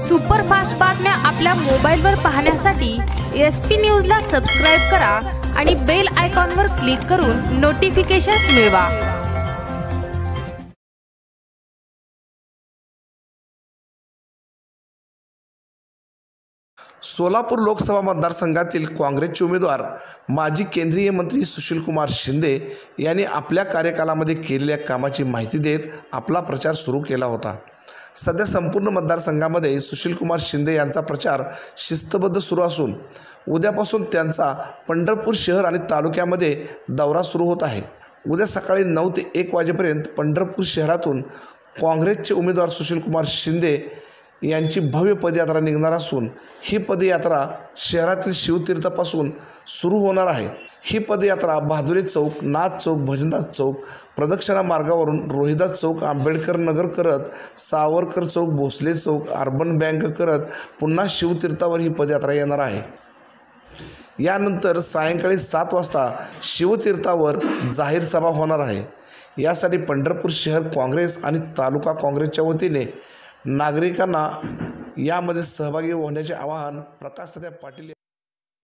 Superfast बातम्या आपल्या मोबाईलवर पाहण्यासाठी एस पी न्यूजला सबस्क्राईब करा आणि बेल आयकॉनवर क्लिक करून नोटिफिकेशन्स मिळवा. सोलापूर लोकसभा मतदारसंघातील काँग्रेसचे उमेदवार माजी केंद्रीय मंत्री सुशीलकुमार शिंदे यांनी आपल्या कार्यकालामध्ये केलेल्या कामाची माहिती देत आपला प्रचार सुरू केला होता. सध्या संपूर्ण मतदारसंघामध्ये सुशीलकुमार शिंदे यांचा प्रचार शिस्तबद्ध सुरू असून उद्यापासून त्यांचा पंढरपूर शहर आणि तालुक्यामध्ये दौरा सुरू होत आहे. उद्या सकाळी नऊ ते एक वाजेपर्यंत पंढरपूर शहरातून काँग्रेसचे उमेदवार सुशीलकुमार शिंदे यांची भव्य पदयात्रा निघणार असून ही पदयात्रा शहरातील शिवतीर्थापासून सुरू होणार आहे. ही पदयात्रा बहादुरी चौक नाथ चौक भजनदास चौक प्रदक्षिणा मार्गावरून रोहिदास चौक आंबेडकर नगर करत सावरकर चौक भोसले चौक अर्बन बँक करत पुन्हा शिवतीर्थावर ही पदयात्रा येणार आहे. यानंतर सायंकाळी सात वाजता शिवतीर्थावर जाहीर सभा होणार आहे. यासाठी पंढरपूर शहर काँग्रेस आणि तालुका काँग्रेसच्या वतीने नागरिकांना यामध्ये सहभागी होण्याचे आवाहन प्रकाश सध्या पाटील